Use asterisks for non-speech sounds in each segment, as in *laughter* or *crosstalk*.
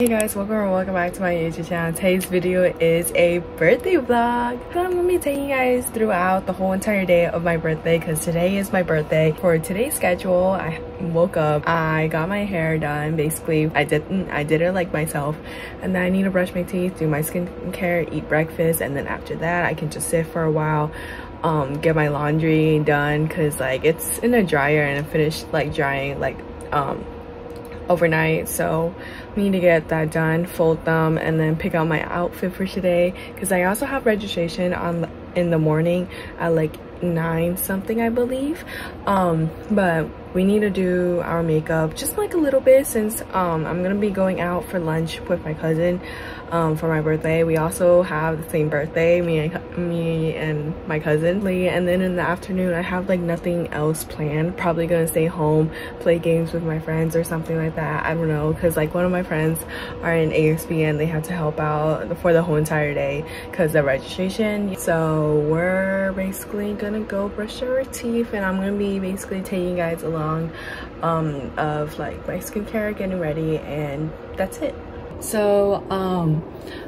Hey guys, welcome or welcome back to my YouTube channel. Today's video is a birthday vlog. I'm gonna be taking you guys throughout the whole entire day of my birthday because today is my birthday. For today's schedule, I woke up, I got my hair done. Basically, I didn't, I did it like myself. And then I need to brush my teeth, do my skincare, eat breakfast, and then after that, I can just sit for a while. Um, get my laundry done because like it's in a dryer and it finished like drying like um overnight so need to get that done fold them and then pick out my outfit for today. Because i also have registration on in the morning at like nine something i believe. Um but we need to do our makeup just like a little bit since um i'm gonna be going out for lunch with my cousin um, for my birthday. We also have the same birthday, me and me and my cousin. Lee And then in the afternoon, I have like nothing else planned. Probably gonna stay home, play games with my friends or something like that. I don't know, cause like one of my friends are in ASB and they have to help out for the whole entire day cause of registration. So we're basically gonna go brush our teeth and I'm gonna be basically taking you guys along um, of like my skincare, getting ready, and that's it. So um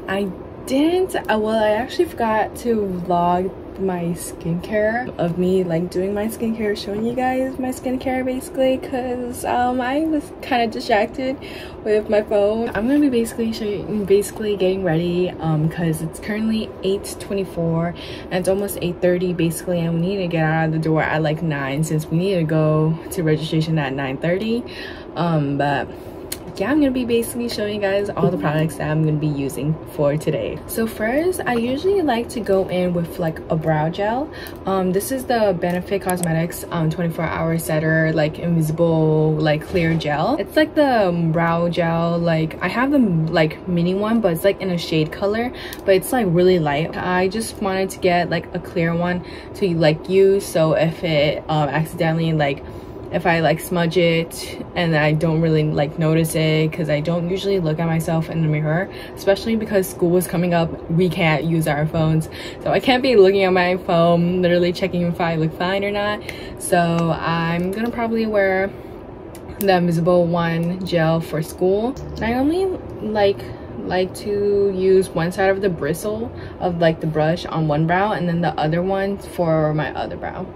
i didn't uh, well i actually forgot to vlog my skincare of me like doing my skincare showing you guys my skincare basically because um i was kind of distracted with my phone. I'm gonna be basically showing basically getting ready um because it's currently 8:24 and it's almost 8:30 basically and we need to get out of the door at like 9 since we need to go to registration at 9:30 um but yeah i'm gonna be basically showing you guys all the products that i'm gonna be using for today. So first i usually like to go in with like a brow gel. Um this is the benefit cosmetics um 24 hour setter like invisible like clear gel. It's like the brow gel like i have the like mini one but it's like in a shade color but it's like really light. I just wanted to get like a clear one to like use so if it um accidentally like if I like smudge it and I don't really like notice it because I don't usually look at myself in the mirror especially because school is coming up we can't use our phones. So I can't be looking at my phone literally checking if I look fine or not. So I'm gonna probably wear the invisible one gel for school. I only like like to use one side of the bristle of like the brush on one brow and then the other one for my other brow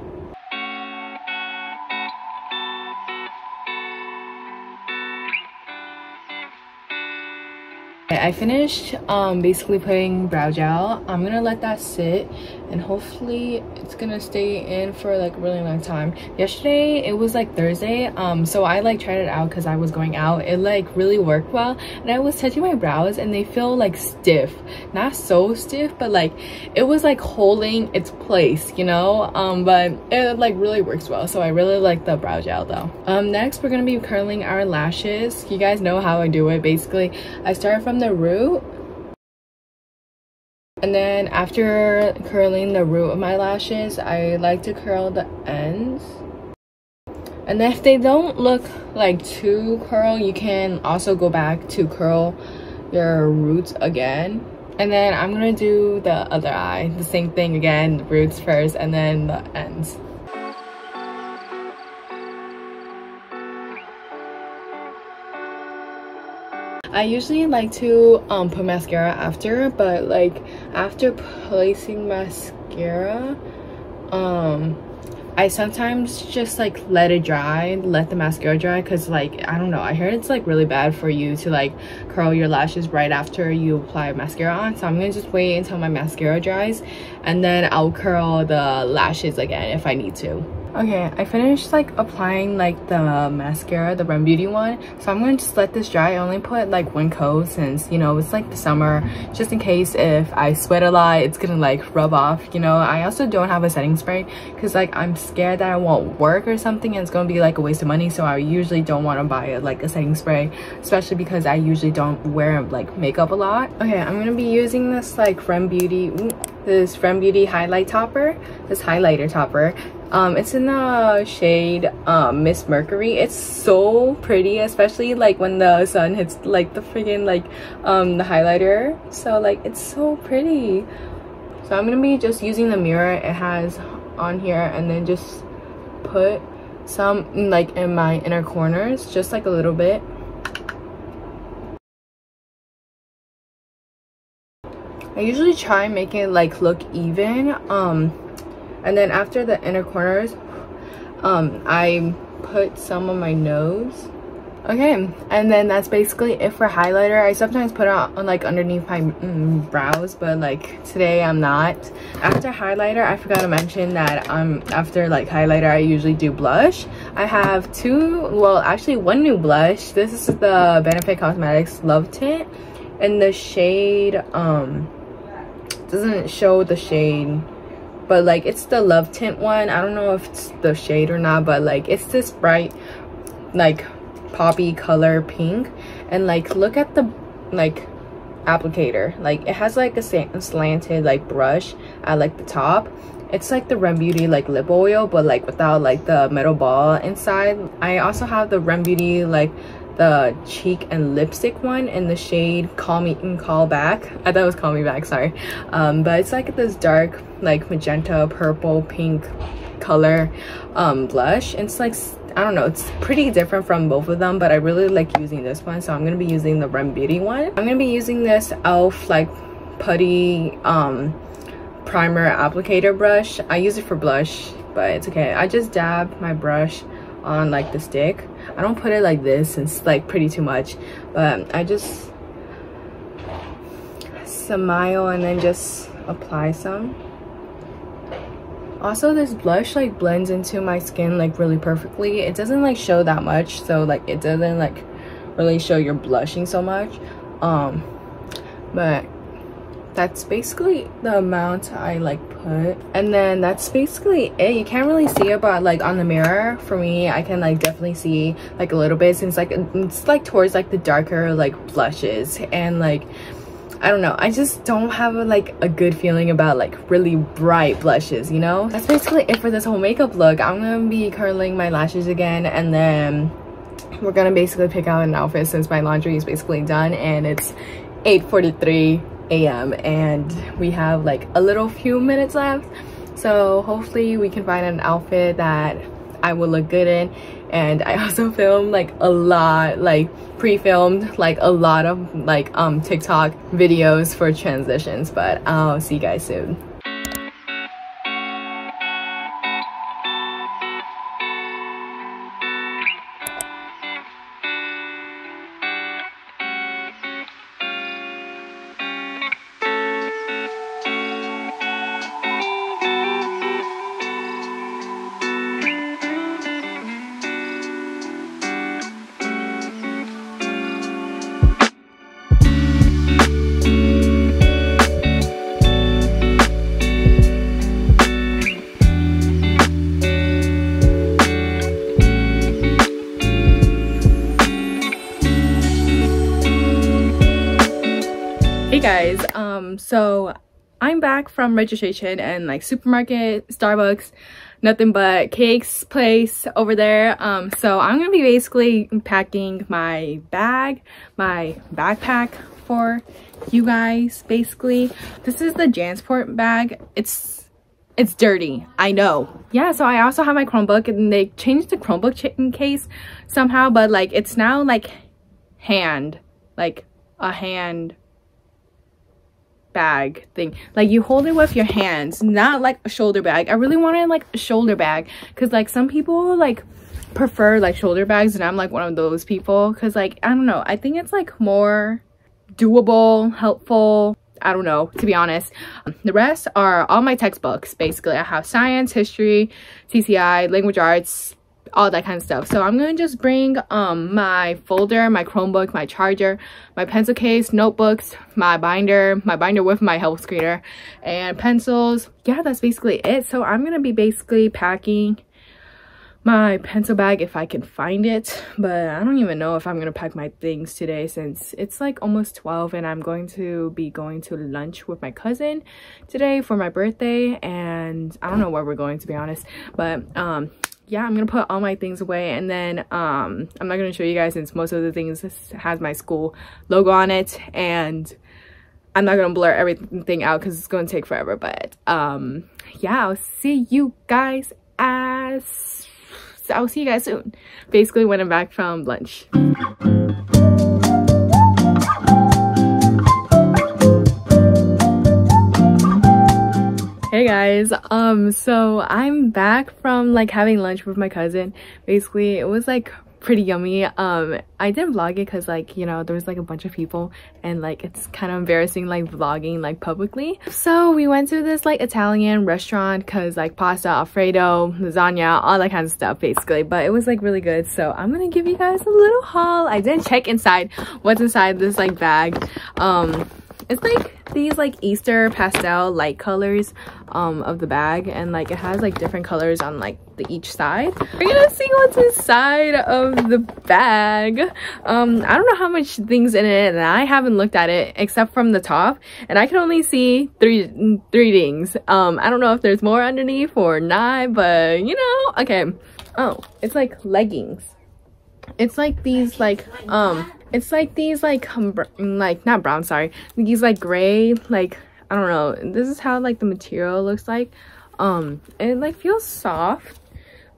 I finished um, basically putting brow gel. I'm gonna let that sit and hopefully it's gonna stay in for like a really long time. Yesterday it was like Thursday um, so I like tried it out because I was going out. It like really worked well and I was touching my brows and they feel like stiff. Not so stiff but like it was like holding its place you know um, but it like really works well so I really like the brow gel though. Um, next we're gonna be curling our lashes. You guys know how I do it basically. I start from the root. And then after curling the root of my lashes i like to curl the ends. And if they don't look like too curl you can also go back to curl your roots again. And then i'm gonna do the other eye the same thing again roots first and then the ends I usually like to um, put mascara after, but like after placing mascara, um, I sometimes just like let it dry, let the mascara dry because like, I don't know, I heard it's like really bad for you to like curl your lashes right after you apply mascara on. So I'm gonna just wait until my mascara dries and then I'll curl the lashes again if I need to. Okay, I finished like applying like the mascara, the Rem Beauty one. So I'm gonna just let this dry. I only put like one coat since, you know, it's like the summer. Just in case if I sweat a lot, it's gonna like rub off, you know. I also don't have a setting spray because like I'm scared that I won't work or something and it's gonna be like a waste of money. So I usually don't want to buy like a setting spray, especially because I usually don't wear like makeup a lot. Okay, I'm gonna be using this like Rem Beauty, this Rem Beauty highlight topper, this highlighter topper. Um it's in the shade um miss mercury. It's so pretty especially like when the sun hits like the freaking like um the highlighter. So like it's so pretty. So i'm gonna be just using the mirror it has on here and then just put some like in my inner corners just like a little bit I usually try and make it like look even um and then after the inner corners um I put some on my nose. Okay and then that's basically it for highlighter. I sometimes put it on like underneath my mm, brows but like today i'm not. After highlighter i forgot to mention that um after like highlighter i usually do blush. I have two well actually one new blush. This is the benefit cosmetics love tint and the shade um doesn't show the shade but like it's the love tint one. I don't know if it's the shade or not but like it's this bright like poppy color pink. And like look at the like applicator. Like it has like a slanted like brush at like the top. It's like the Rem Beauty like lip oil but like without like the metal ball inside. I also have the Rem Beauty like the cheek and lipstick one in the shade call me and call back I thought it was call me back sorry um but it's like this dark like magenta purple pink color um blush it's like I don't know, it's pretty different from both of them, but I really like using this one. So I'm going to be using the Rem Beauty one. I'm going to be using this e.l.f. like putty um, primer applicator brush. I use it for blush, but it's okay. I just dab my brush on like the stick. I don't put it like this, it's like pretty too much, but I just smile and then just apply some. Also this blush like blends into my skin like really perfectly. It doesn't like show that much so like it doesn't like really show you're blushing so much um but that's basically the amount i like put and then that's basically it you can't really see it but like on the mirror for me i can like definitely see like a little bit since like it's like towards like the darker like blushes and like I don't know. I just don't have a, like a good feeling about like really bright blushes, you know? That's basically it for this whole makeup look. I'm gonna be curling my lashes again and then we're gonna basically pick out an outfit since my laundry is basically done and it's 8.43 a.m. and we have like a little few minutes left. So hopefully we can find an outfit that I will look good in and I *laughs* also filmed like a lot like pre-filmed like a lot of like um TikTok videos for transitions but I'll see you guys soon. So i'm back from registration and like supermarket starbucks Nothing Bundt Cakes place over there. Um so i'm gonna be basically packing my bag my backpack for you guys basically. This is the jansport bag. It's it's dirty i know. Yeah so i also have my chromebook and they changed the chromebook case somehow but like it's now like hand like a hand bag thing. Like you hold it with your hands not like a shoulder bag. I really wanted like a shoulder bag because like some people like prefer like shoulder bags and i'm like one of those people. Because like i don't know. I think it's like more doable helpful. I don't know to be honest. The rest are all my textbooks basically. I have science history tci language arts all that kind of stuff. So i'm gonna just bring um my folder my chromebook my charger my pencil case notebooks my binder my binder with my health screener and pencils. Yeah that's basically it. So i'm gonna be basically packing my pencil bag if i can find it but i don't even know if i'm gonna pack my things today since it's like almost 12 and i'm going to be going to lunch with my cousin today for my birthday and i don't know where we're going to be honest. But um yeah i'm gonna put all my things away and then um i'm not gonna show you guys since most of the things has my school logo on it and i'm not gonna blur everything out because it's gonna take forever but um yeah i'll see you guys as i'll see you guys soon. Basically when i'm back from lunch guys. Um so i'm back from like having lunch with my cousin. Basically it was like pretty yummy. Um i didn't vlog it because like you know there was like a bunch of people and like it's kind of embarrassing like vlogging like publicly. So we went to this like italian restaurant because like pasta alfredo lasagna all that kind of stuff basically. But it was like really good. So i'm gonna give you guys a little haul. I didn't check inside what's inside this like bag. Um it's like these like easter pastel light colors um of the bag and like it has like different colors on like the each side. We're gonna see what's inside of the bag? Um i don't know how much things in it and i haven't looked at it except from the top and i can only see three three things um i don't know if there's more underneath or not but you know okay. Oh it's like leggings it's like these like um it's like these like like not brown sorry. These like gray like i don't know. This is how like the material looks like. Um it like feels soft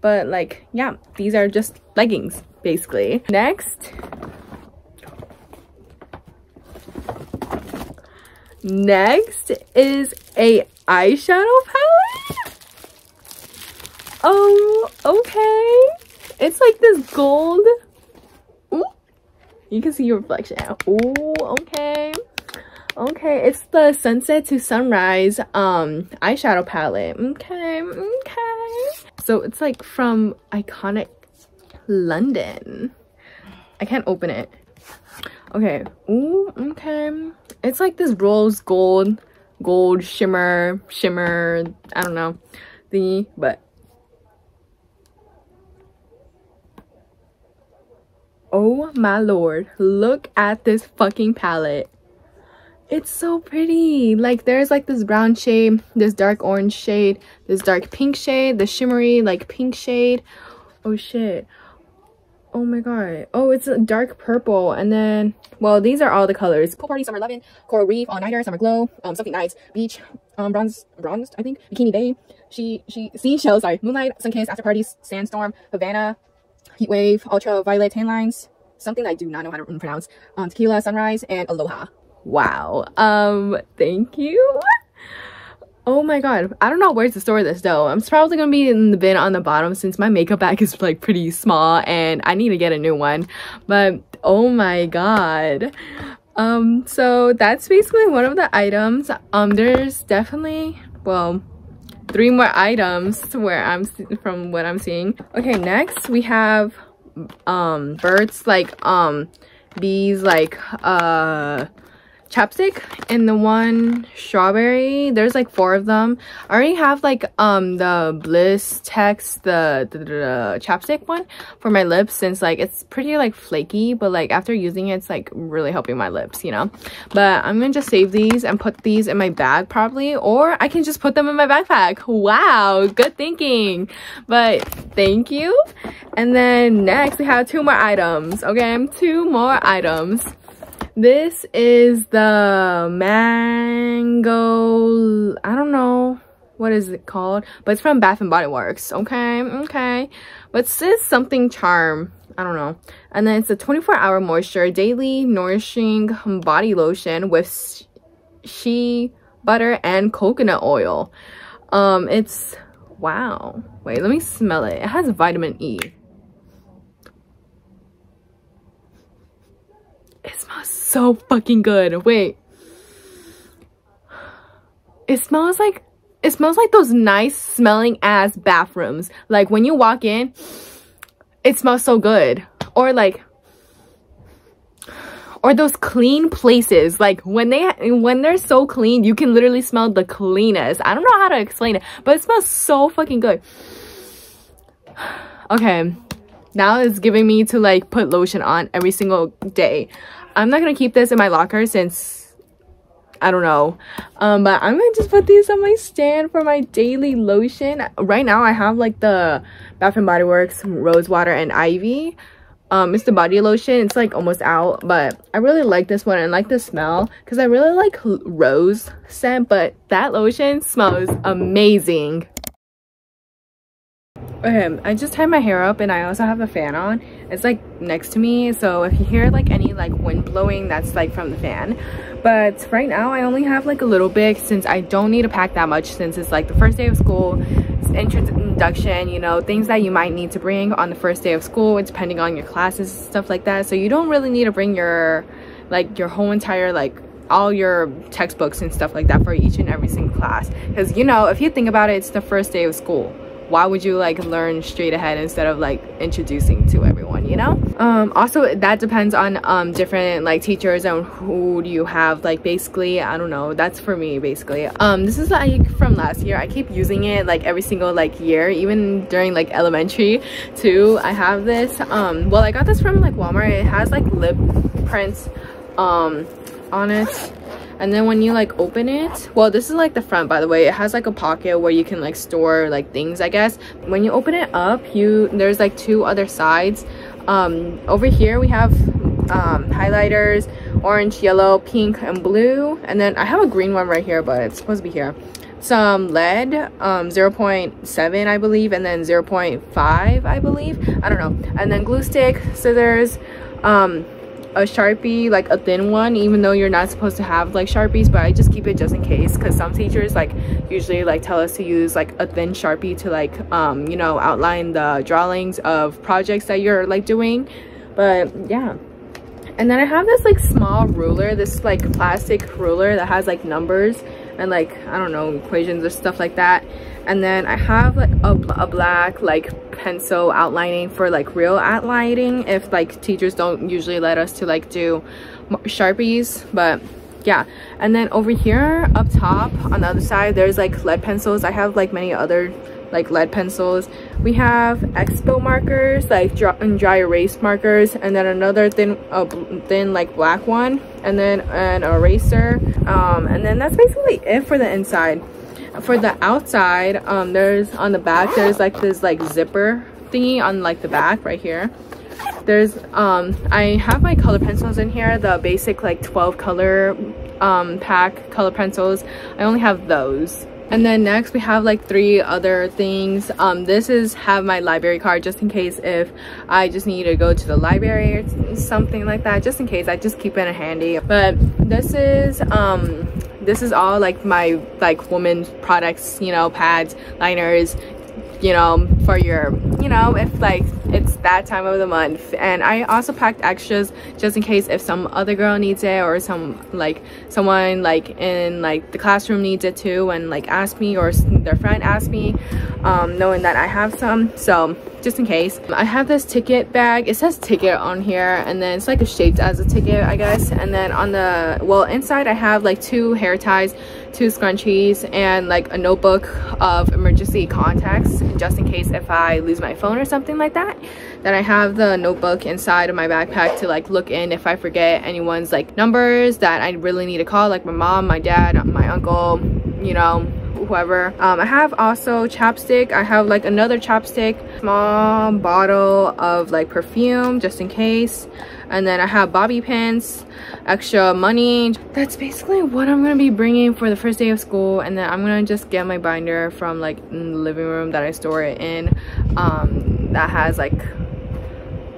but like yeah these are just leggings basically. Next. Next is a eyeshadow palette. Oh okay. It's like this gold you can see your reflection. Oh, okay. Okay, it's the Sunset to Sunrise um eyeshadow palette. Okay, okay. So it's like from Iconic London. I can't open it. Okay. Ooh, okay. It's like this rose gold, gold shimmer, shimmer, I don't know, thingy, but Oh my lord, look at this fucking palette. It's so pretty. Like there's like this brown shade, this dark orange shade, this dark pink shade, the shimmery like pink shade. Oh shit. Oh my god. Oh, it's a dark purple. And then, well, these are all the colors. Pool Party, Summer Lovin', Coral Reef, All Nighter, Summer Glow, um, Something Nights, Beach, um, Bronze, Bronzed, I think, Bikini Bay, She, She, Seashell, sorry, Moonlight, Sun After Parties, Sandstorm, Havana, Heat Wave, Ultraviolet Tan Lines, something I do not know how to pronounce, um, Tequila Sunrise, and Aloha. Wow. Um, thank you. Oh my god. I don't know where to store this though. I'm probably gonna be in the bin on the bottom since my makeup bag is like pretty small and I need to get a new one. But oh my god. Um, so that's basically one of the items. Um, there's definitely, well, three more items to where I'm from what I'm seeing. Okay, next we have um birds like um bees like uh chapstick and the one strawberry. There's like four of them. I already have like um the Blistex the, the, the, chapstick one for my lips since like it's pretty like flaky but like after using it it's like really helping my lips you know? But i'm gonna just save these and put these in my bag probably or i can just put them in my backpack. Wow good thinking. But thank you. And then next we have two more items okay? Two more items this is the mango, I don't know what is it called, but it's from Bath and Body Works. Okay, okay. But it says something charm. I don't know. And then it's a 24 hour moisture daily nourishing body lotion with shea butter and coconut oil. Um, it's wow. Wait, let me smell it. It has vitamin E. It smells so fucking good. Wait. It smells like it smells like those nice smelling ass bathrooms. Like when you walk in, it smells so good. Or like or those clean places like when they when they're so clean you can literally smell the cleanest i don't know how to explain it but it smells so fucking good *sighs* okay now it's giving me to like put lotion on every single day. I'm not gonna keep this in my locker since i don't know. Um but i'm gonna just put these on my stand for my daily lotion. Right now i have like the bath and body works rose water and ivy um it's the body lotion. It's like almost out but i really like this one and like the smell because i really like rose scent but that lotion smells amazing Okay, I just tied my hair up and I also have a fan on. It's like next to me so if you hear like any like wind blowing that's like from the fan. But right now i only have like a little bit since i don't need to pack that much since it's like the first day of school. Introduction you know things that you might need to bring on the first day of school depending on your classes stuff like that. So you don't really need to bring your like your whole entire like all your textbooks and stuff like that for each and every single class. Because you know if you think about it it's the first day of school why would you like learn straight ahead instead of like introducing to everyone you know? Um also that depends on um different like teachers and who do you have like basically i don't know that's for me basically. Um this is like from last year i keep using it like every single like year even during like elementary too i have this. Um well i got this from like walmart it has like lip prints um on it and then when you like open it well this is like the front by the way. It has like a pocket where you can like store like things i guess. When you open it up you there's like two other sides. Um over here we have um highlighters orange yellow pink and blue. And then i have a green one right here but it's supposed to be here. Some lead um 0.7 i believe and then 0.5 i believe. I don't know. And then glue stick scissors um a sharpie like a thin one even though you're not supposed to have like sharpies but i just keep it just in case because some teachers like usually like tell us to use like a thin sharpie to like um you know outline the drawings of projects that you're like doing. But yeah. And then i have this like small ruler this like plastic ruler that has like numbers and like i don't know equations or stuff like that and then i have like a, a black like pencil outlining for like real outlining if like teachers don't usually let us to like do sharpies but yeah. And then over here up top on the other side there's like lead pencils. I have like many other like lead pencils. We have expo markers like dry, dry erase markers and then another thin thin like black one and then an eraser. Um and then that's basically it for the inside for the outside um there's on the back there's like this like zipper thingy on like the back right here. There's um i have my color pencils in here the basic like 12 color um pack color pencils. I only have those. And then next we have like three other things. Um this is have my library card just in case if i just need to go to the library or something like that just in case. I just keep it handy. But this is um this is all like my like woman products you know pads liners you know for your you know if like it's that time of the month. And i also packed extras just in case if some other girl needs it or some like someone like in like the classroom needs it too and like ask me or their friend asked me um, knowing that i have some. So just in case. I have this ticket bag. It says ticket on here and then it's like shaped as a ticket i guess. And then on the well inside i have like two hair ties two scrunchies and like a notebook of emergency contacts just in case if i lose my phone or something like that. Then i have the notebook inside of my backpack to like look in if i forget anyone's like numbers that i really need to call like my mom my dad my uncle you know whoever. Um, i have also chapstick. I have like another chapstick small bottle of like perfume just in case. And then i have bobby pins extra money. That's basically what i'm gonna be bringing for the first day of school and then i'm gonna just get my binder from like the living room that i store it in um, that has like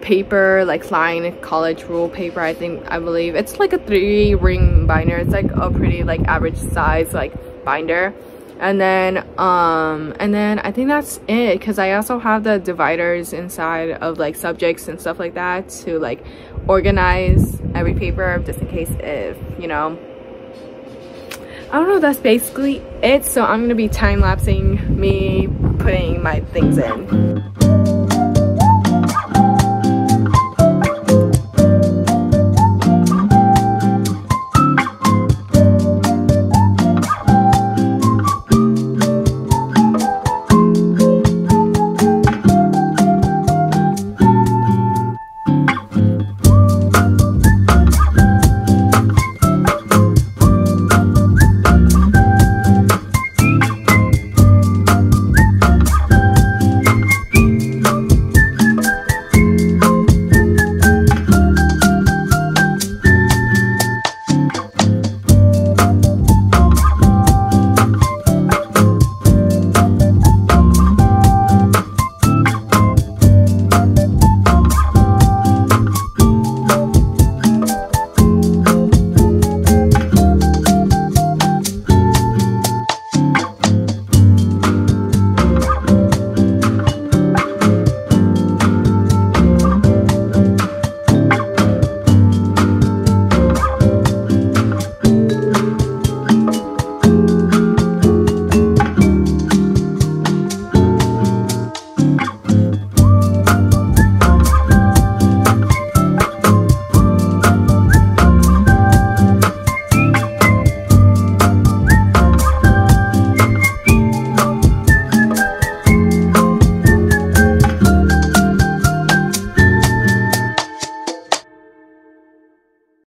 paper like flying college rule paper i think i believe. It's like a three ring binder. It's like a pretty like average size like binder and then um and then i think that's it because i also have the dividers inside of like subjects and stuff like that to like organize every paper just in case if you know. I don't know that's basically it. So i'm gonna be time-lapsing me putting my things in